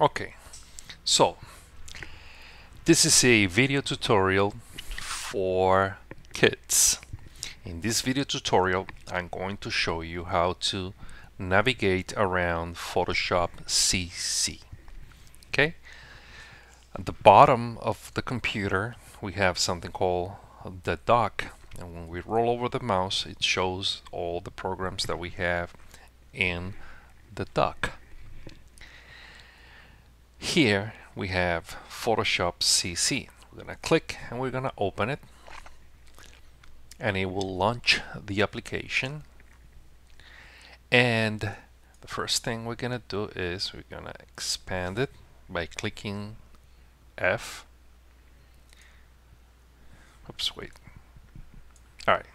Okay, so this is a video tutorial for kids. In this video tutorial, I'm going to show you how to navigate around Photoshop CC. Okay, at the bottom of the computer, we have something called the dock, and when we roll over the mouse, it shows all the programs that we have in the dock. Here we have Photoshop CC. We're going to click and we're going to open it. And it will launch the application. And the first thing we're going to do is we're going to expand it by clicking F. Oops wait. Alright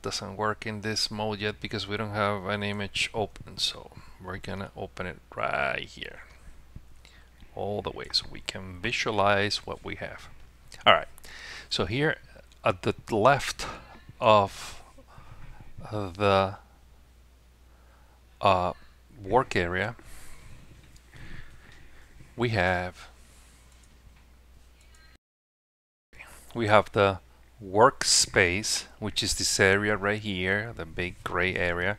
doesn't work in this mode yet because we don't have an image open so we're gonna open it right here all the way so we can visualize what we have. All right. So here at the left of the uh, work area we have we have the workspace which is this area right here the big gray area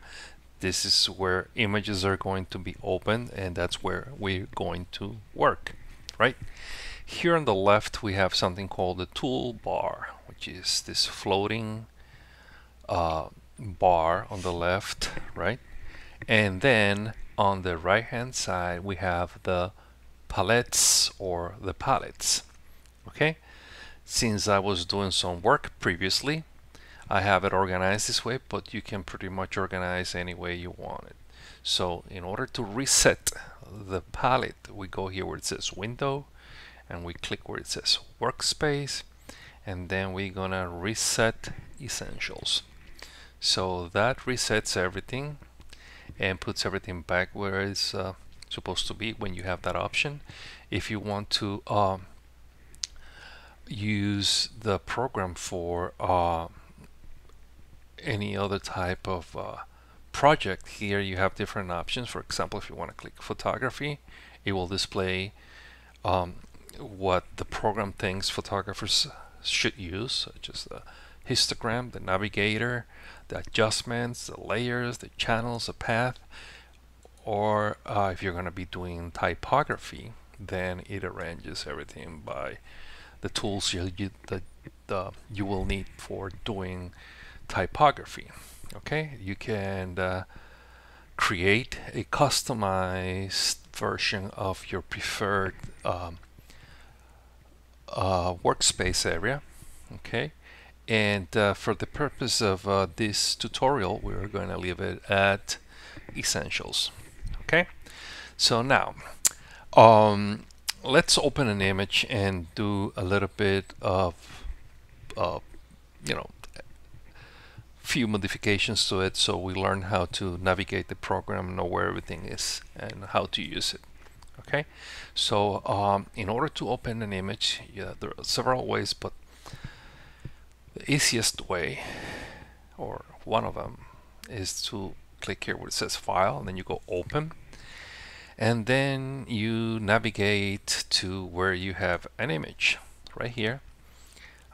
this is where images are going to be opened and that's where we're going to work right? Here on the left we have something called the toolbar which is this floating uh, bar on the left right? And then on the right hand side we have the palettes or the palettes okay? Since I was doing some work previously I have it organized this way, but you can pretty much organize any way you want it. So in order to reset the palette, we go here where it says window and we click where it says workspace and then we're gonna reset essentials. So that resets everything and puts everything back where it's uh, supposed to be when you have that option. If you want to um, use the program for uh, any other type of uh, project here you have different options. For example if you want to click photography it will display um, what the program thinks photographers should use such as the histogram the navigator the adjustments the layers the channels the path. Or uh, if you're going to be doing typography then it arranges everything by the tools you, you, the, the, you will need for doing typography okay? You can uh, create a customized version of your preferred um, uh, workspace area okay? And uh, for the purpose of uh, this tutorial we're going to leave it at essentials okay? So now um, let's open an image and do a little bit of uh, you know few modifications to it so we learn how to navigate the program, know where everything is and how to use it. Okay, so um, in order to open an image, yeah, there are several ways, but the easiest way, or one of them, is to click here where it says File, and then you go Open, and then you navigate to where you have an image. Right here,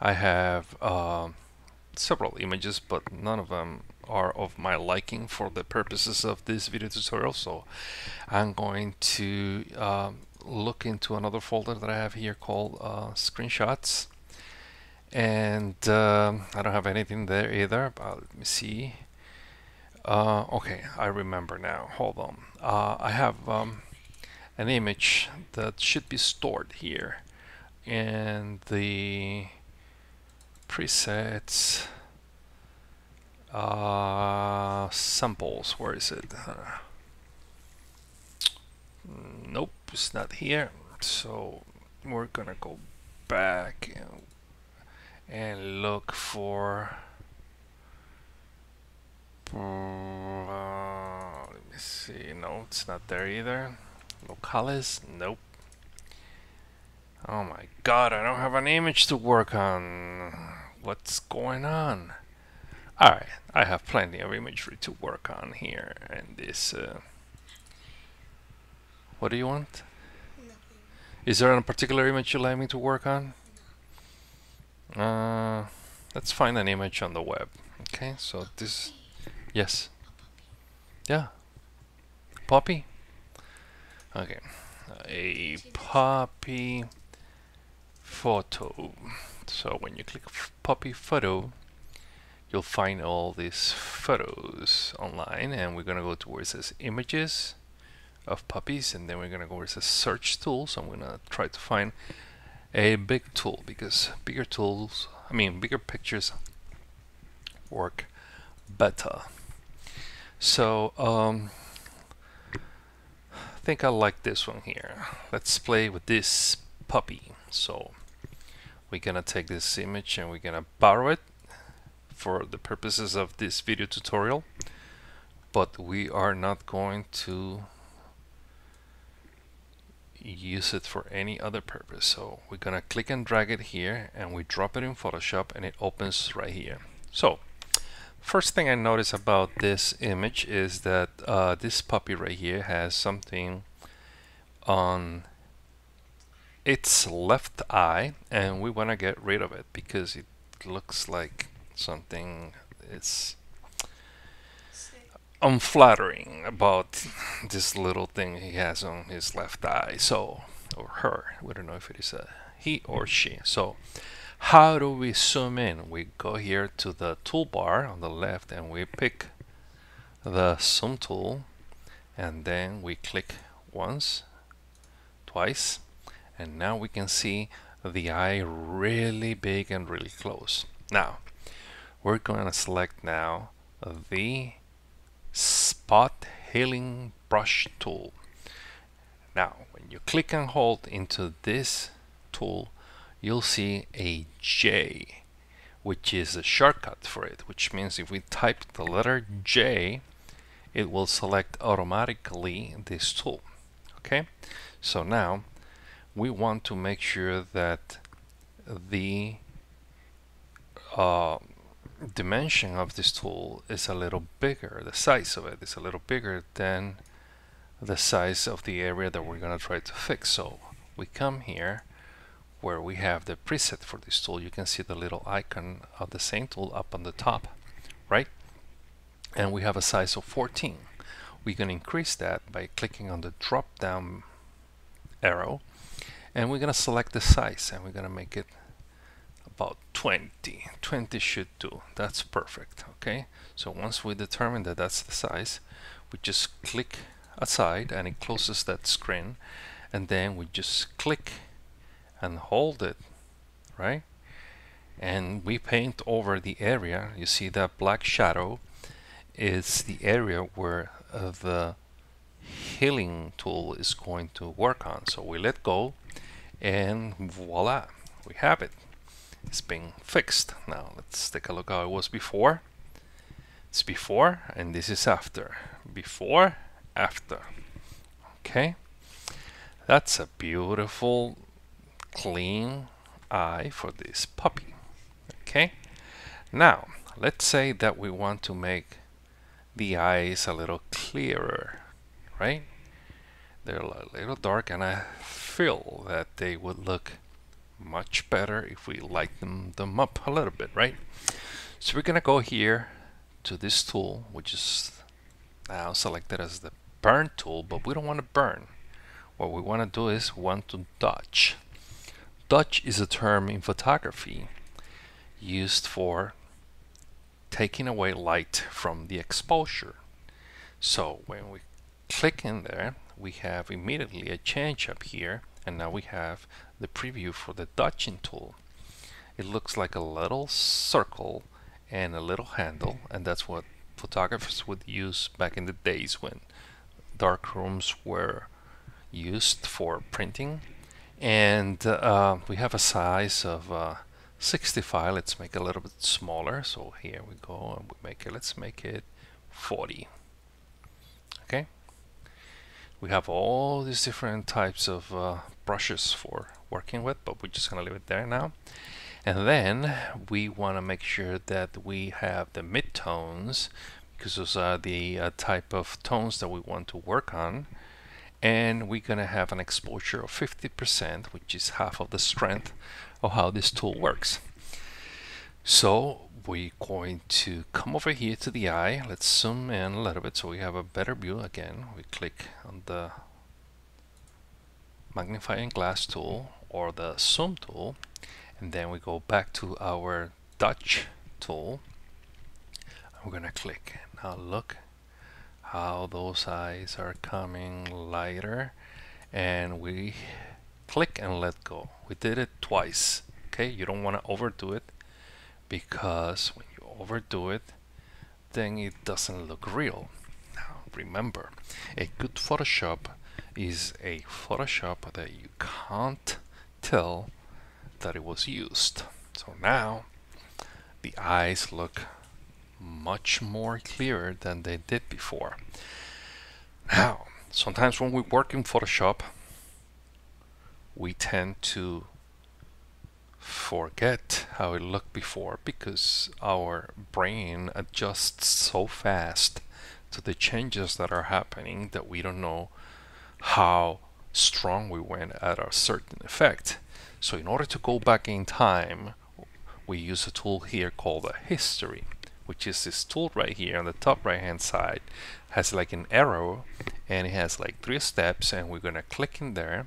I have um, several images, but none of them are of my liking for the purposes of this video tutorial. So I'm going to um, look into another folder that I have here called uh, screenshots. And um, I don't have anything there either, but let me see. Uh, okay, I remember now. Hold on. Uh, I have um, an image that should be stored here. And the presets. Uh, samples where is it? Uh, nope it's not here. So we're gonna go back and, and look for uh, let me see. No it's not there either. Locales? Nope Oh my god, I don't have an image to work on. What's going on? Alright, I have plenty of imagery to work on here and this uh, What do you want? Nothing. Is there a particular image you'd like me to work on? Uh, let's find an image on the web. Okay, so this, yes, yeah, poppy. Okay, a poppy photo. So when you click poppy photo, you'll find all these photos online, and we're gonna go to where it says images of puppies, and then we're gonna go where it says search tool. So I'm gonna try to find a big tool because bigger tools, I mean bigger pictures work better. So um, I think I like this one here. Let's play with this puppy. So we're gonna take this image and we're gonna borrow it for the purposes of this video tutorial but we are not going to use it for any other purpose. So we're gonna click and drag it here and we drop it in Photoshop and it opens right here. So first thing I notice about this image is that uh, this puppy right here has something on its left eye and we want to get rid of it because it looks like something is unflattering about this little thing he has on his left eye. So, or her, we don't know if it is a he or she. So, how do we zoom in? We go here to the toolbar on the left and we pick the zoom tool and then we click once, twice, and now we can see the eye really big and really close. Now, we're going to select now the spot healing brush tool. Now, when you click and hold into this tool, you'll see a J, which is a shortcut for it, which means if we type the letter J, it will select automatically this tool. Okay, so now we want to make sure that the uh, dimension of this tool is a little bigger, the size of it is a little bigger than the size of the area that we're going to try to fix. So we come here where we have the preset for this tool. You can see the little icon of the same tool up on the top, right? And we have a size of 14. We can increase that by clicking on the drop down arrow and we're going to select the size and we're going to make it about 20 20 should do. That's perfect okay? So once we determine that that's the size we just click aside and it closes that screen and then we just click and hold it right? And we paint over the area. You see that black shadow is the area where uh, the healing tool is going to work on. So we let go and voila we have it. It's being fixed. Now let's take a look how it was before. It's before and this is after. Before after. Okay? That's a beautiful clean eye for this puppy. Okay? Now let's say that we want to make the eyes a little clearer right they're a little dark and I feel that they would look much better if we lighten them up a little bit, right? So we're gonna go here to this tool, which is now selected as the burn tool, but we don't want to burn. What we want to do is we want to dodge. Dodge is a term in photography used for taking away light from the exposure. So when we click in there, we have immediately a change up here and now we have the preview for the dodging tool. It looks like a little circle and a little handle and that's what photographers would use back in the days when dark rooms were used for printing. And uh, we have a size of uh, 65 let's make it a little bit smaller. So here we go and we make it let's make it 40 okay we have all these different types of uh, brushes for working with but we're just gonna leave it there now. And then we want to make sure that we have the midtones because those are the uh, type of tones that we want to work on. And we're going to have an exposure of 50% which is half of the strength of how this tool works. So we're going to come over here to the eye. Let's zoom in a little bit so we have a better view again. We click on the magnifying glass tool or the zoom tool and then we go back to our dodge tool. We're gonna click. Now look how those eyes are coming lighter and we click and let go. We did it twice okay? You don't want to overdo it because when you overdo it then it doesn't look real now remember a good Photoshop is a Photoshop that you can't tell that it was used so now the eyes look much more clearer than they did before. Now, sometimes when we work in Photoshop, we tend to forget how it looked before because our brain adjusts so fast to the changes that are happening that we don't know how strong we went at a certain effect. So in order to go back in time, we use a tool here called a history which is this tool right here on the top right hand side has like an arrow and it has like three steps and we're gonna click in there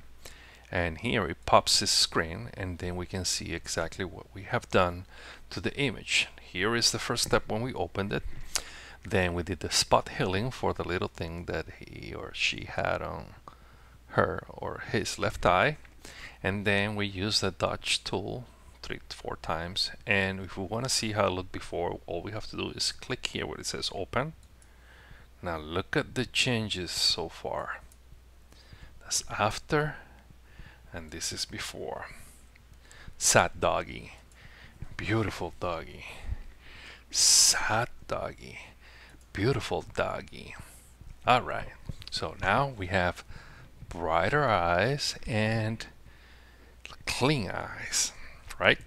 and here it pops this screen and then we can see exactly what we have done to the image. Here is the first step when we opened it. Then we did the spot healing for the little thing that he or she had on her or his left eye. And then we use the dodge tool three four times. And if we want to see how it looked before all we have to do is click here where it says open. Now look at the changes so far. That's after and this is before. Sad doggy. Beautiful doggy. Sad doggy. Beautiful doggy. All right. So now we have brighter eyes and clean eyes. Right?